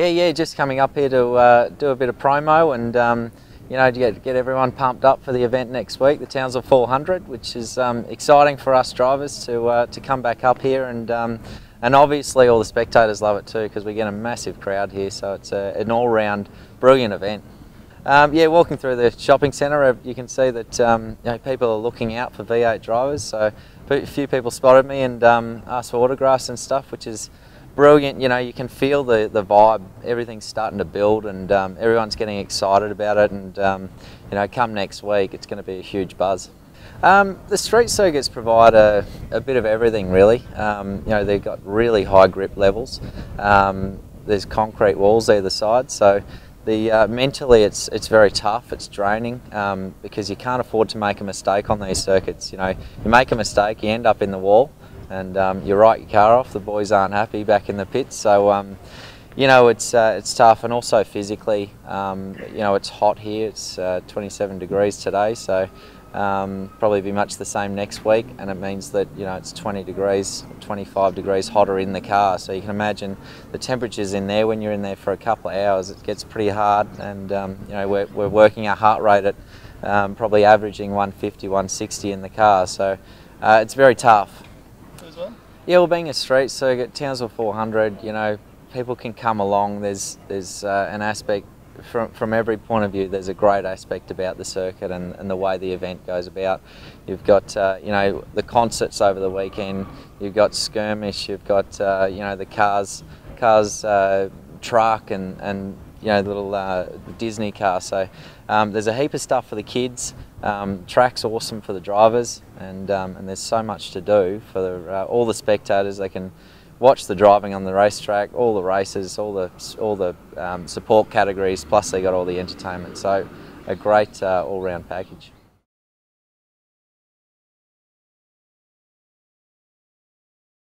Yeah, yeah, just coming up here to uh, do a bit of promo and um, you know to get, get everyone pumped up for the event next week, the Townsville 400, which is um, exciting for us drivers to uh, to come back up here and um, and obviously all the spectators love it too because we get a massive crowd here, so it's a, an all-round brilliant event. Um, yeah, walking through the shopping centre, uh, you can see that um, you know, people are looking out for V8 drivers. So a few people spotted me and um, asked for autographs and stuff, which is brilliant. You know, you can feel the, the vibe. Everything's starting to build, and um, everyone's getting excited about it. And um, you know, come next week, it's going to be a huge buzz. Um, the street circuits provide a, a bit of everything, really. Um, you know, they've got really high grip levels. Um, there's concrete walls either side, so the uh, mentally it's it's very tough. It's draining um, because you can't afford to make a mistake on these circuits. You know, you make a mistake, you end up in the wall and um, you write your car off. The boys aren't happy back in the pits, so um, you know it's uh, it's tough, and also physically, um, you know it's hot here. It's uh, 27 degrees today, so um, probably be much the same next week, and it means that you know it's 20 degrees, 25 degrees hotter in the car. So you can imagine the temperatures in there when you're in there for a couple of hours. It gets pretty hard, and um, you know we're, we're working our heart rate at um, probably averaging 150, 160 in the car. So uh, it's very tough? Yeah, well, being a street circuit, Townsville 400, you know, people can come along. There's there's uh, an aspect from from every point of view. There's a great aspect about the circuit and, and the way the event goes about. You've got uh, you know the concerts over the weekend. You've got skirmish. You've got uh, you know the cars cars uh, truck and and you know the little uh, Disney car. So um, there's a heap of stuff for the kids. Um, track's awesome for the drivers, and um, and there's so much to do for the, uh, all the spectators. They can watch the driving on the racetrack, all the races, all the all the um, support categories. Plus, they got all the entertainment. So, a great uh, all-round package.